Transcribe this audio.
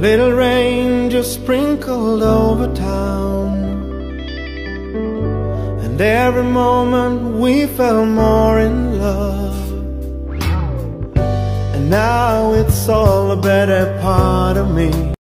little rain just sprinkled over town. And every moment we fell more in love. And now it's all a better part of me.